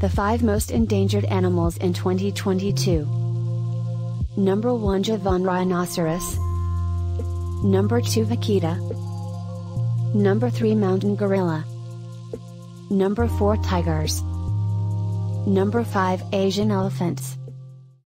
The 5 most endangered animals in 2022. Number 1 Javan Rhinoceros. Number 2 Vaquita. Number 3 Mountain Gorilla. Number 4 Tigers. Number 5 Asian Elephants.